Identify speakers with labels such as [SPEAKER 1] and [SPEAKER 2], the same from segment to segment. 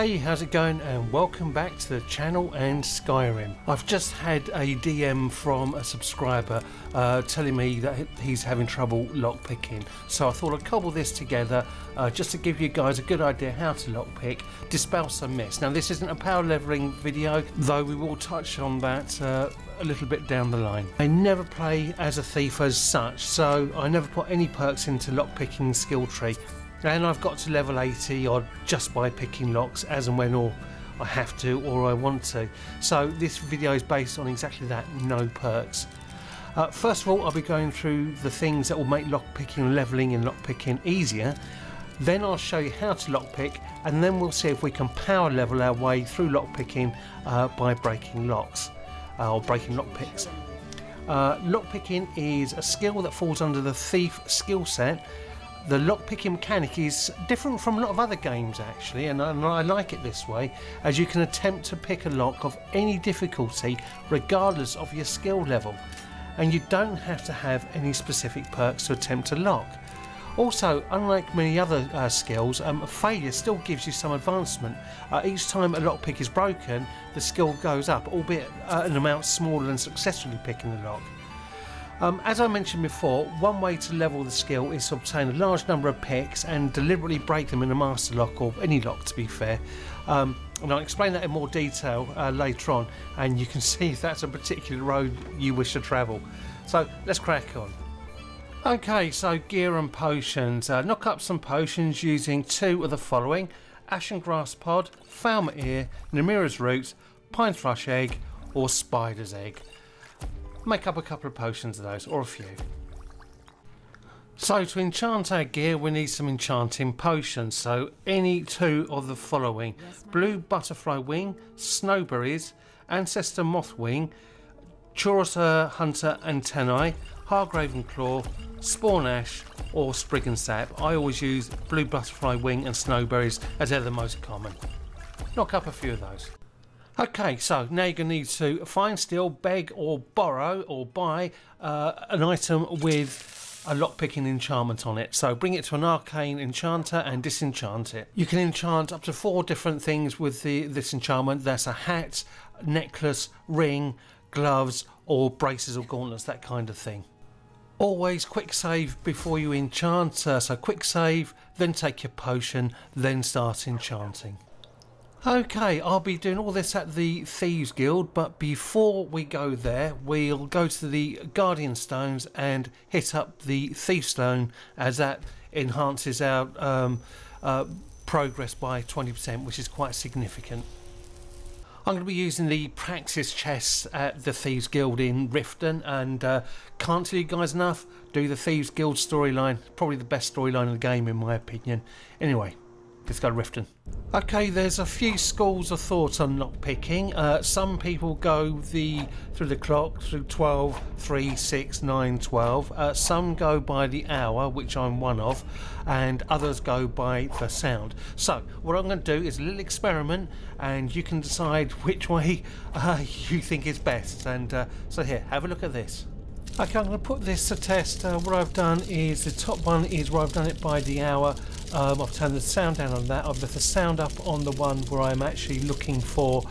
[SPEAKER 1] Hey, how's it going? And welcome back to the channel and Skyrim. I've just had a DM from a subscriber uh, telling me that he's having trouble lockpicking. So I thought I'd cobble this together uh, just to give you guys a good idea how to lockpick, dispel some myths. Now this isn't a power leveling video, though we will touch on that uh, a little bit down the line. I never play as a thief as such, so I never put any perks into lockpicking skill tree and I've got to level 80 odd just by picking locks as and when or I have to or I want to. So this video is based on exactly that, no perks. Uh, first of all, I'll be going through the things that will make lockpicking, leveling and lockpicking easier. Then I'll show you how to lockpick and then we'll see if we can power level our way through lockpicking uh, by breaking locks uh, or breaking lockpicks. Uh, lockpicking is a skill that falls under the thief skill set the lockpicking mechanic is different from a lot of other games actually and I, and I, like it this way as you can attempt to pick a lock of any difficulty regardless of your skill level and you don't have to have any specific perks to attempt to lock. Also, unlike many other uh, skills, um, failure still gives you some advancement. Uh, each time a lockpick is broken, the skill goes up, albeit uh, an amount smaller than successfully picking the lock. Um, as I mentioned before, one way to level the skill is to obtain a large number of picks and deliberately break them in a master lock or any lock to be fair. Um, and I'll explain that in more detail uh, later on and you can see if that's a particular road you wish to travel. So let's crack on. Okay, so gear and potions. Uh, knock up some potions using two of the following. Ashen Grass Pod, Falmer Ear, Namira's Rot, Pine Thrush Egg or Spider's Egg make up a couple of potions of those, or a few. So to enchant our gear we need some enchanting potions, so any two of the following. Blue Butterfly Wing, Snowberries, Ancestor Moth Wing, Chaurus Hunter Antennae, Hagraven Claw, Spawn Ash or Spriggan Sap. I always use Blue Butterfly Wing and Snowberries as they're the most common. Knock up a few of those. Okay, so now you're going to need to find, steal, beg, or borrow, or buy uh, an item with a lockpicking enchantment on it. So bring it to an arcane enchanter and disenchant it. You can enchant up to four different things with the, this enchantment. That's a hat, necklace, ring, gloves, or braces or gauntlets, that kind of thing. Always quick save before you enchant. Uh, so quick save, then take your potion, then start enchanting. Okay, I'll be doing all this at the Thieves Guild, but before we go there, we'll go to the Guardian Stones and hit up the Thief Stone, as that enhances our um, uh, progress by 20%, which is quite significant. I'm going to be using the Praxis chests at the Thieves Guild in Riften, and uh, can't tell you guys enough, do the Thieves Guild storyline, probably the best storyline in the game in my opinion. Anyway, Let's go Riften. Okay, there's a few schools of thought on lockpicking. Uh, some people go the through the clock through 12, 3, 6, 9, 12. Uh, some go by the hour, which I'm one of, and others go by the sound. So, what I'm going to do is a little experiment, and you can decide which way uh, you think is best. And uh, so, here, have a look at this. Okay, I'm going to put this to test. Uh, what I've done is the top one is where I've done it by the hour. Um, I've turned the sound down on that. I've left the sound up on the one where I'm actually looking for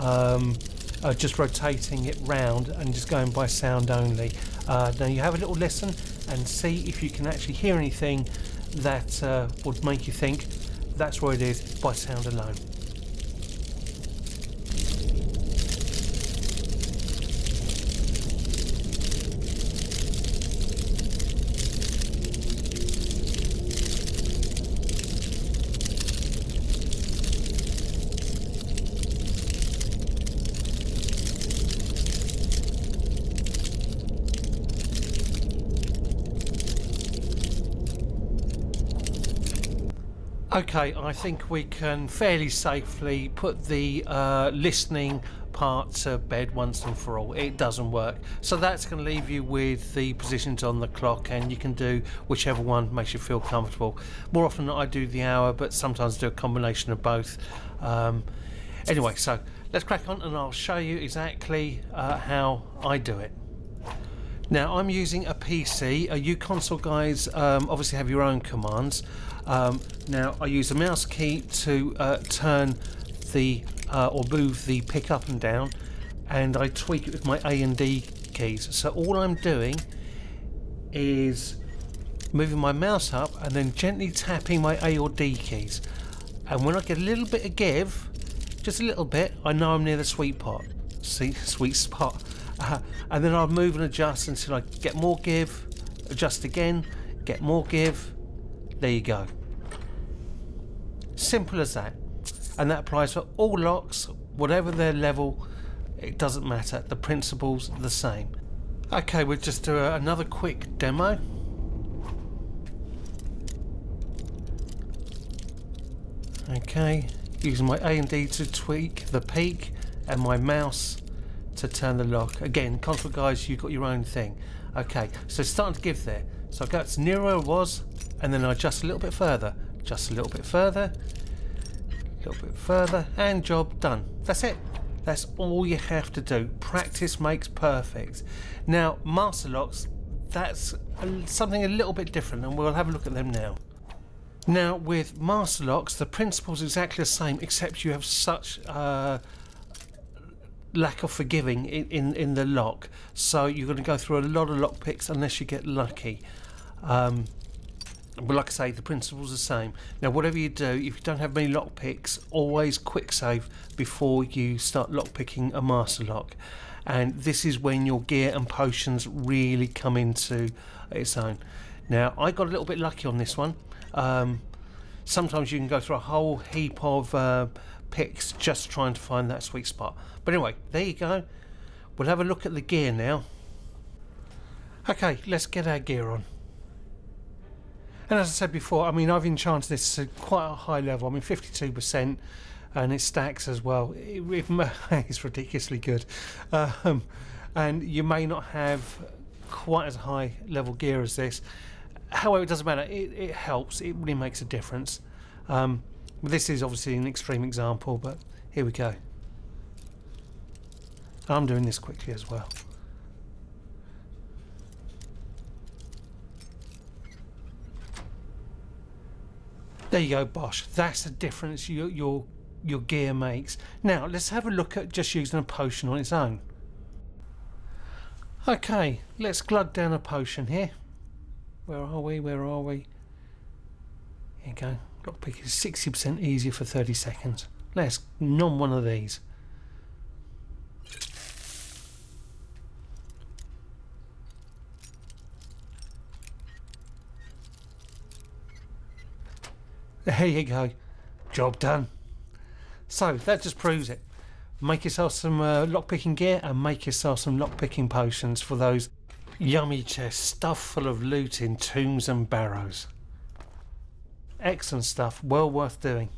[SPEAKER 1] um, uh, just rotating it round and just going by sound only. Uh, now you have a little listen and see if you can actually hear anything that uh, would make you think that's where it is by sound alone. Okay, I think we can fairly safely put the uh, listening part to bed once and for all. It doesn't work. So that's going to leave you with the positions on the clock and you can do whichever one makes you feel comfortable. More often I do the hour, but sometimes do a combination of both. Um, anyway, so let's crack on and I'll show you exactly uh, how I do it. Now I'm using a PC. Uh, you console guys um, obviously have your own commands. Um, now I use the mouse key to uh, turn the uh, or move the pick up and down, and I tweak it with my A and D keys. So all I'm doing is moving my mouse up and then gently tapping my A or D keys. And when I get a little bit of give, just a little bit, I know I'm near the sweet pot. See, sweet spot. Uh, and then I'll move and adjust until I get more give, adjust again, get more give. There you go. Simple as that. And that applies for all locks, whatever their level, it doesn't matter. The principle's the same. Okay, we'll just do a, another quick demo. Okay, using my A and D to tweak the peak and my mouse to turn the lock. Again, console guys, you've got your own thing. Okay, so starting to give there. So I go to near where it was, and then I adjust a little bit further. Just a little bit further, a little bit further, and job done. That's it. That's all you have to do. Practice makes perfect. Now, master locks, that's something a little bit different, and we'll have a look at them now. Now, with master locks, the principle's exactly the same, except you have such uh, lack of forgiving in, in, in, the lock. So you're going to go through a lot of lock picks unless you get lucky. Um, but like I say, the principle's the same. Now, whatever you do, if you don't have many lock picks, always quick save before you start lock picking a master lock. And this is when your gear and potions really come into its own. Now, I got a little bit lucky on this one. Um, sometimes you can go through a whole heap of uh, picks just trying to find that sweet spot. But anyway, there you go. We'll have a look at the gear now. Okay, let's get our gear on. And as I said before, I mean, I've enchanted this to quite a high level. I mean, 52%, and it stacks as well. It, it, it's ridiculously good. Um, and you may not have quite as high level gear as this. However, it doesn't matter. It, it helps. It really makes a difference. Um, this is obviously an extreme example, but here we go. I'm doing this quickly as well. There you go, Bosch. That's the difference your, your, your gear makes. Now, let's have a look at just using a potion on its own. Okay, let's glug down a potion here. Where are we? Where are we? Here you go. Lockpick is 60% easier for 30 seconds. Let's non one of these. There you go. Job done. So that just proves it. Make yourself some uh, lockpicking gear and make yourself some lockpicking potions for those yummy chests stuffed full of loot in tombs and barrows. Excellent stuff, well worth doing.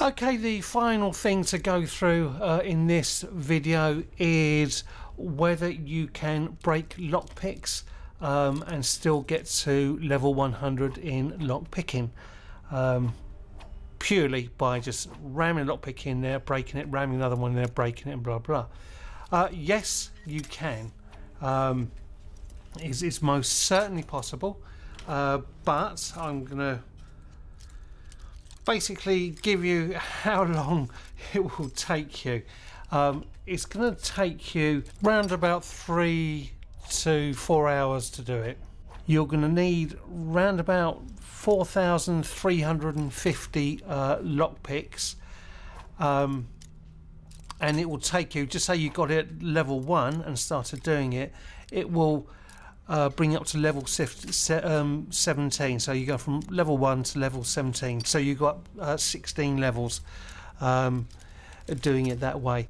[SPEAKER 1] Okay, the final thing to go through uh, in this video is whether you can break lockpicks um, and still get to level 100 in lockpicking. Um, purely by just ramming a lockpick in there, breaking it, ramming another one in there, breaking it, and blah blah. Uh, yes, you can. Um, it's, it's most certainly possible. Uh, but I'm going to basically give you how long it will take you. Um, it's going to take you round about three to four hours to do it. You're going to need round about 4,350 uh, lockpicks. Um, and it will take you, just say you got it level one and started doing it, it will uh, bring up to level um, 17. So you go from level 1 to level 17. So you've got uh, 16 levels um, doing it that way.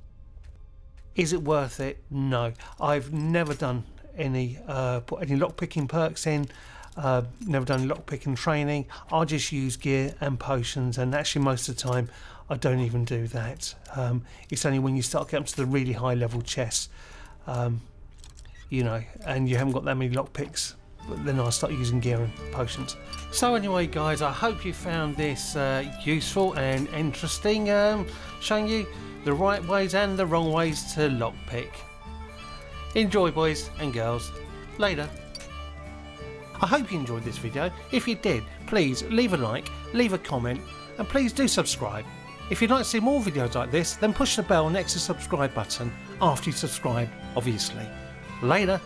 [SPEAKER 1] Is it worth it? No. I've never done any uh, put any lockpicking perks in. Uh, never done lockpicking training. I just use gear and potions, and actually most of the time I don't even do that. Um, it's only when you start getting to the really high level chests um, you know, and you haven't got that many lockpicks, then I start using gear and potions. So anyway, guys, I hope you found this uh, useful and interesting, um, showing you the right ways and the wrong ways to lockpick. Enjoy boys and girls. Later. I hope you enjoyed this video. If you did, please leave a like, leave a comment and please do subscribe. If you'd like to see more videos like this, then push the bell next to the subscribe button after you subscribe, obviously. Later.